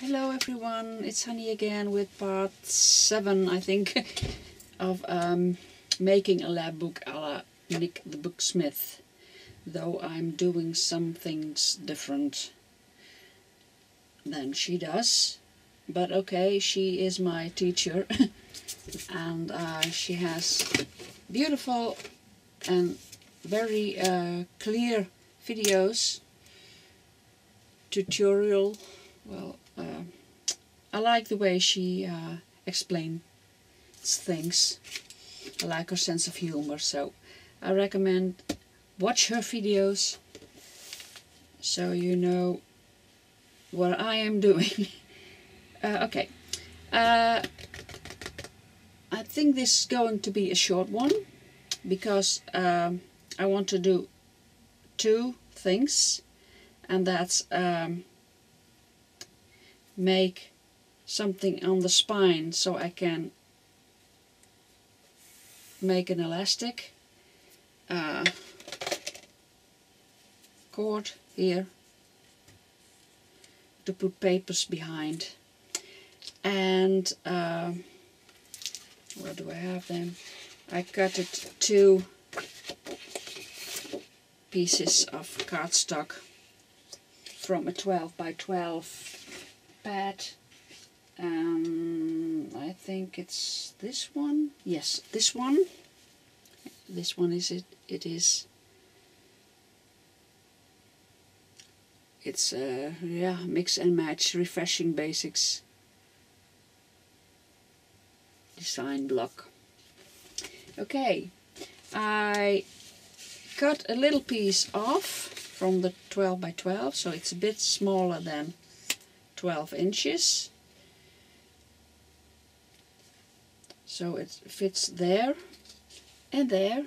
Hello everyone, it's Hanny again with part 7 I think of um, making a lapbook a la Nik the Booksmith though I'm doing some things different than she does. But okay she is my teacher and uh, she has beautiful and very uh, clear videos tutorial well uh, I like the way she uh, explains things. I like her sense of humor so I recommend watch her videos so you know what I am doing. Uh, okay. Uh, I think this is going to be a short one because um, I want to do two things and that's um, make something on the spine so I can make an elastic uh, cord here to put papers behind. And uh, where do I have them? I cut it two pieces of cardstock from a 12 by 12 pad um, I think it's this one. Yes this one. This one is it it is. It's a uh, yeah mix and match refreshing basics. Design block. Okay I cut a little piece off from the 12 by 12 so it's a bit smaller than 12 inches. So it fits there and there.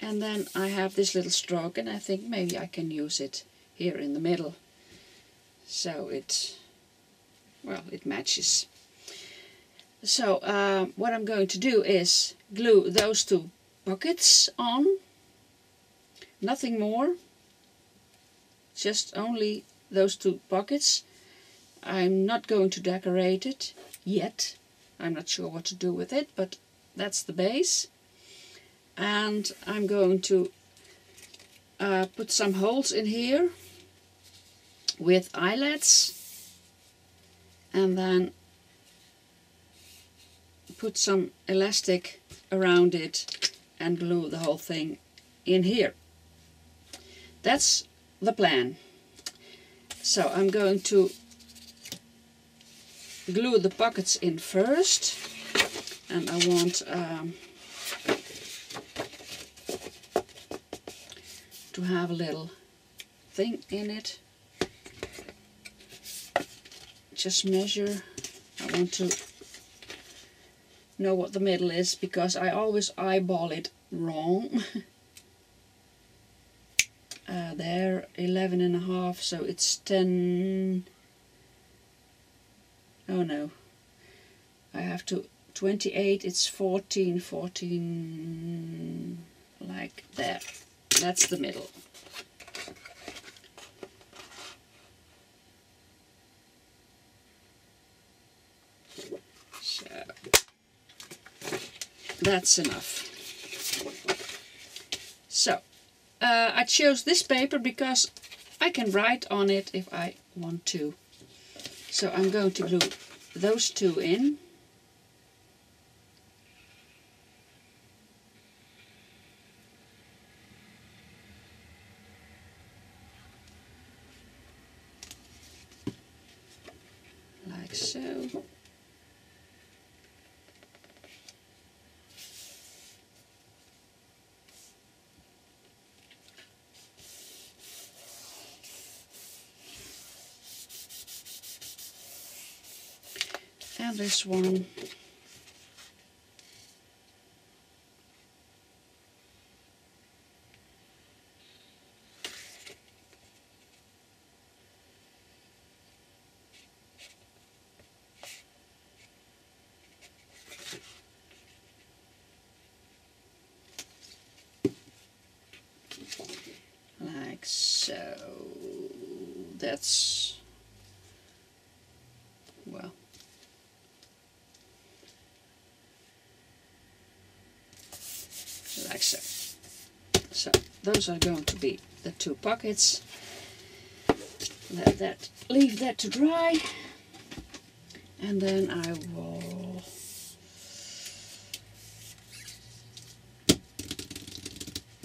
And then I have this little stroke and I think maybe I can use it here in the middle. So it well it matches. So uh, what I'm going to do is glue those two pockets on. Nothing more. Just only those two pockets I'm not going to decorate it yet I'm not sure what to do with it but that's the base and I'm going to uh, put some holes in here with eyelets and then put some elastic around it and glue the whole thing in here. That's the plan. So I'm going to glue the pockets in first. And I want um, to have a little thing in it. Just measure. I want to know what the middle is because I always eyeball it wrong. Uh, there 11 and a half so it's 10 oh no. I have to 28 it's 14 14 like that. That's the middle. So that's enough. So uh, I chose this paper because I can write on it if I want to. So I'm going to glue those two in like so. And this one. Like so. That's So those are going to be the two pockets. Let that leave that to dry. And then I will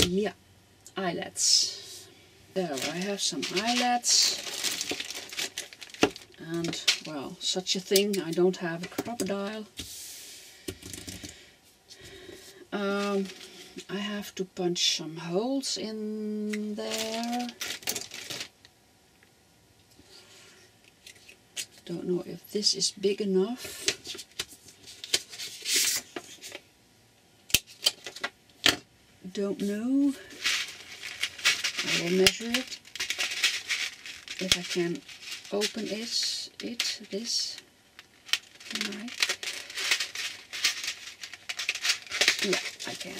yeah, eyelets. There I have some eyelets. And well, such a thing, I don't have a Crop-A-Dile. Um, I have to punch some holes in there. Don't know if this is big enough. Don't know. I will measure it. If I can open it, it, this. Can I? Yeah, I can.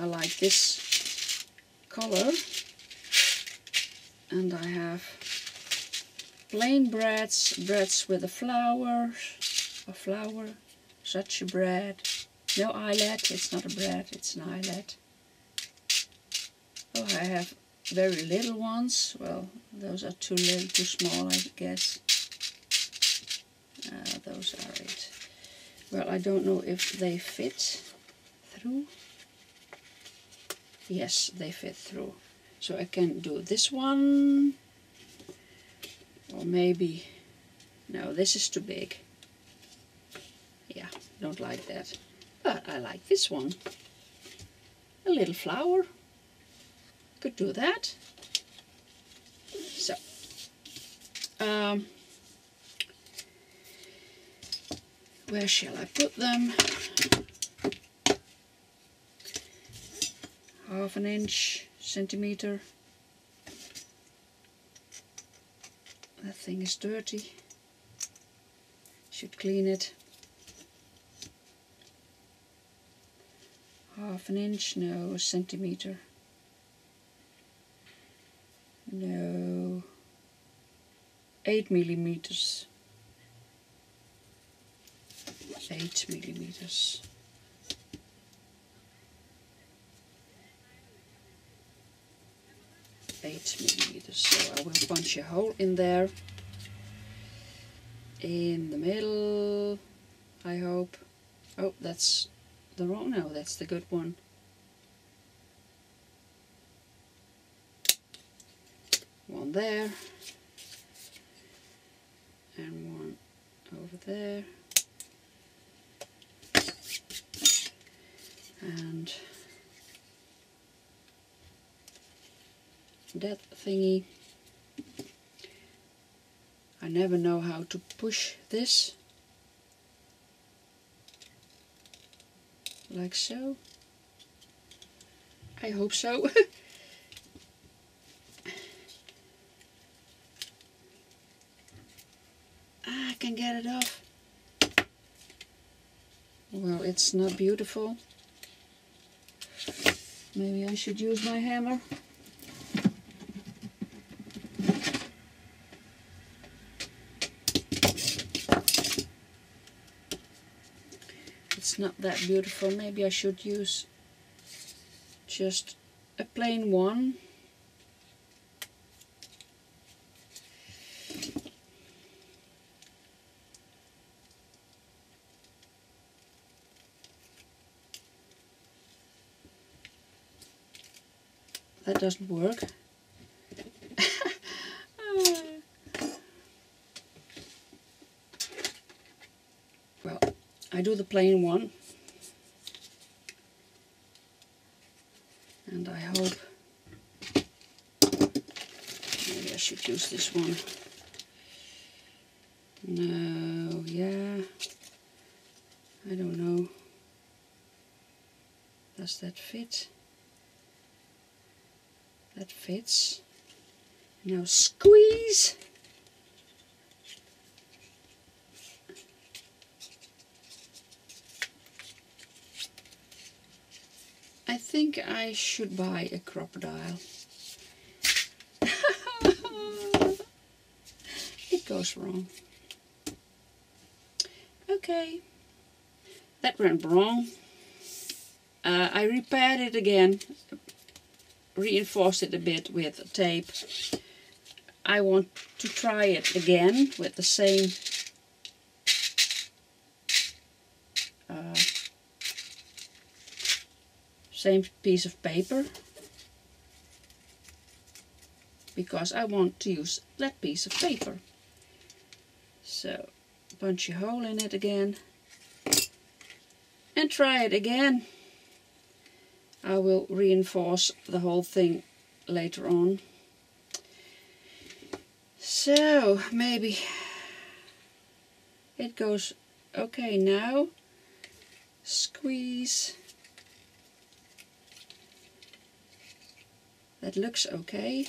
I like this color. And I have plain breads, breads with a flower, a flower, such a bread. No eyelet, it's not a bread, it's an eyelet. Oh, I have very little ones. Well, those are too little, too small, I guess. Uh, those are it. Well, I don't know if they fit through. Yes, they fit through. So I can do this one. Or maybe... No, this is too big. Yeah, don't like that. But I like this one. A little flower. Could do that. So. Um, where shall I put them? Half an inch centimeter. That thing is dirty. Should clean it. Half an inch no a centimeter. No. 8 millimeters. 8 millimeters 8 millimeters. So I will punch a hole in there. In the middle I hope. Oh that's the wrong no that's the good one. One there. And one over there. And that thingy. I never know how to push this. Like so. I hope so. ah, I can get it off. Well, it's not beautiful. Maybe I should use my hammer. It's not that beautiful. Maybe I should use just a plain one. That doesn't work. I do the plain one. And I hope maybe I should use this one. No yeah. I don't know. Does that fit? That fits. Now squeeze I think I should buy a Crop-A-Dile. it goes wrong. Okay, that went wrong. Uh, I repaired it again reinforced it a bit with tape. I want to try it again with the same same piece of paper because I want to use that piece of paper. So punch a hole in it again and try it again. I will reinforce the whole thing later on. So maybe it goes okay now. Squeeze. That looks okay.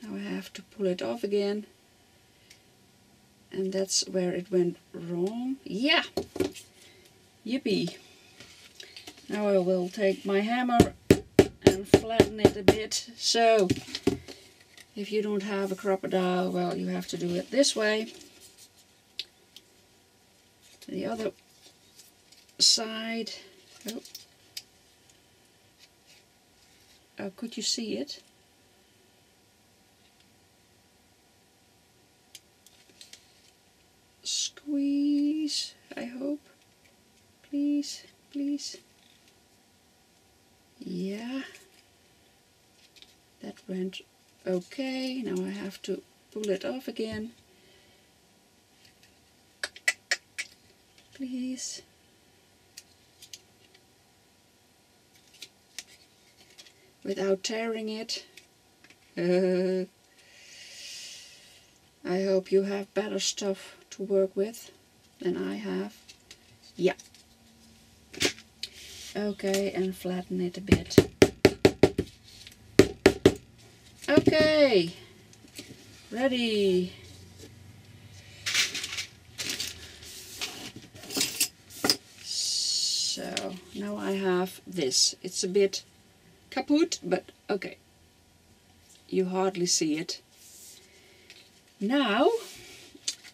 Now I have to pull it off again. And that's where it went wrong. Yeah! Yippee! Now I will take my hammer and flatten it a bit. So, if you don't have a Crop-A-Dile, well, you have to do it this way. The other side. Oh. Oh, could you see it? Squeeze, I hope. Please, please. Yeah. That went okay. Now I have to pull it off again. Please. Without tearing it. Uh, I hope you have better stuff to work with than I have. Yeah. Okay, and flatten it a bit. Okay, ready. So, now I have this. It's a bit kaput, but okay. You hardly see it. Now,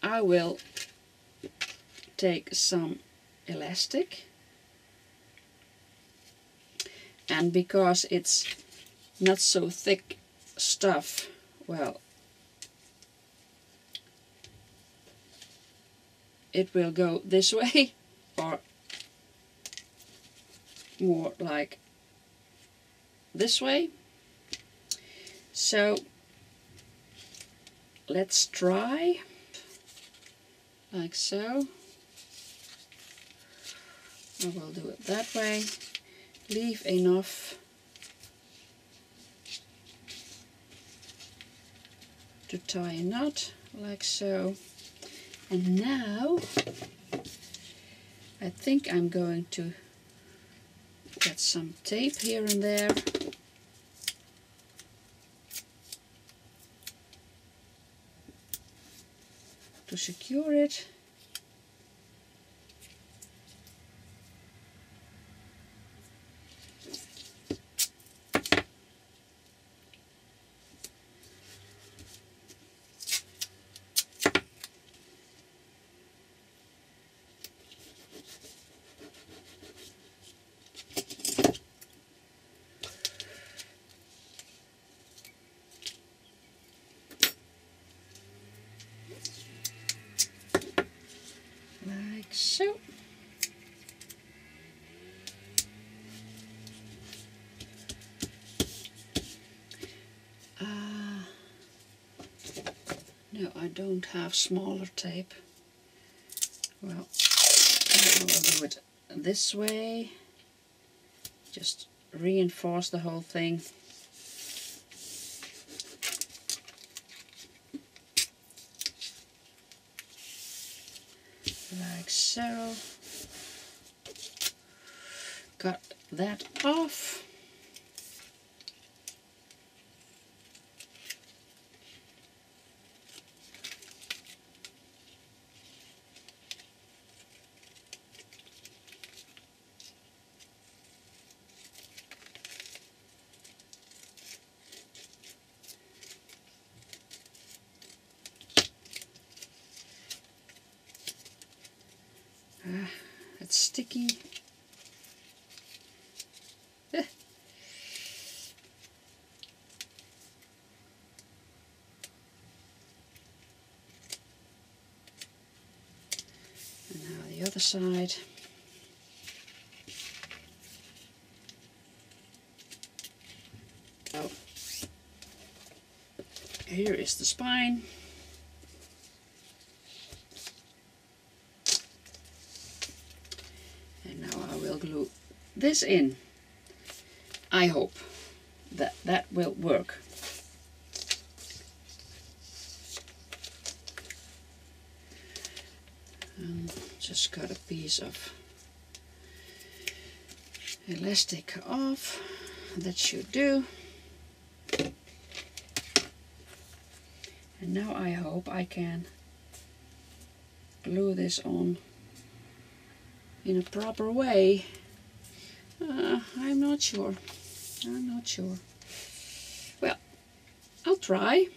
I will take some elastic and because it's not so thick stuff well it will go this way or more like this way. So let's try like so. I will do it that way. Leave enough. To tie a knot like so. And now I think I'm going to get some tape here and there to secure it so. Uh, no, I don't have smaller tape. Well, I will do it this way. Just reinforce the whole thing. like so. Got that off. Uh, it's sticky. Eh. and now the other side. So here is the spine. And now I will glue this in. I hope that that will work. And just cut a piece of elastic off. That should do. And now I hope I can glue this on in a proper way. Uh, I'm not sure. I'm not sure. Well, I'll try.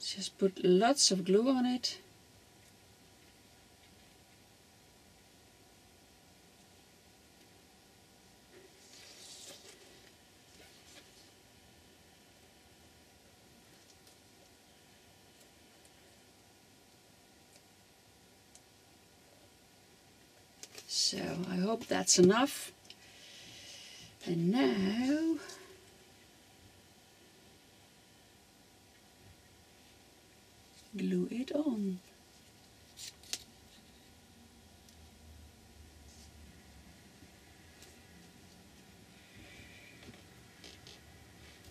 Just put lots of glue on it. So I hope that's enough. And now glue it on.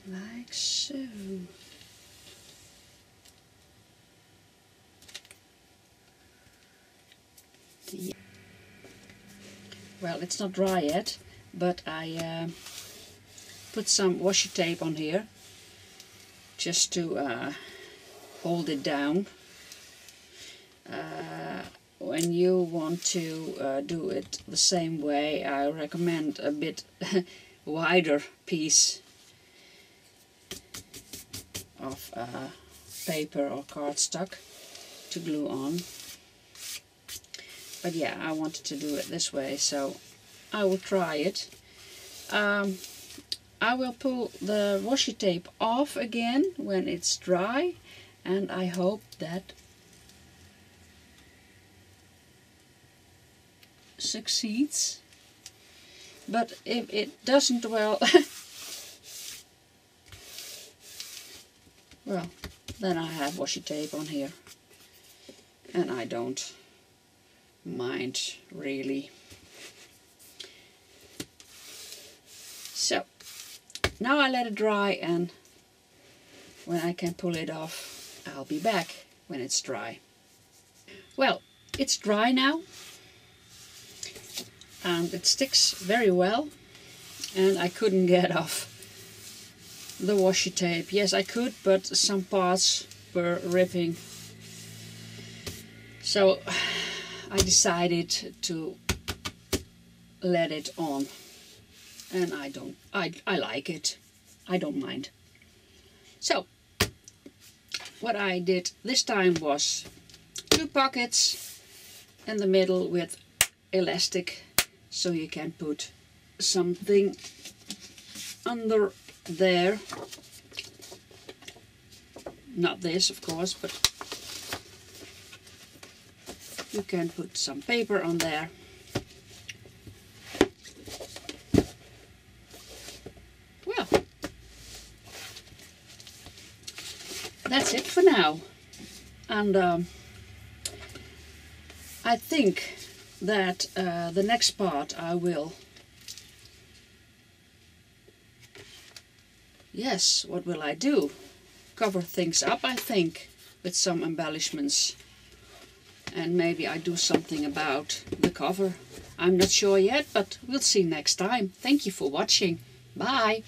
Like so. Yeah. Well, it's not dry yet, but I uh, put some washi tape on here just to uh, hold it down. Uh, when you want to uh, do it the same way, I recommend a bit wider piece of uh, paper or cardstock to glue on. But yeah, I wanted to do it this way, so I will try it. Um, I will pull the washi tape off again when it's dry and I hope that succeeds. But if it doesn't, well, well, then I have washi tape on here and I don't mind really. So now I let it dry and when I can pull it off I'll be back when it's dry. Well it's dry now and it sticks very well and I couldn't get off the washi tape. Yes I could but some parts were ripping so I decided to let it on. And I don't I, I like it. I don't mind. So what I did this time was two pockets in the middle with elastic so you can put something under there. Not this of course but you can put some paper on there. Well that's it for now. And um, I think that uh, the next part I will yes what will I do? Cover things up I think with some embellishments and maybe I do something about the cover. I'm not sure yet, but we'll see next time. Thank you for watching. Bye!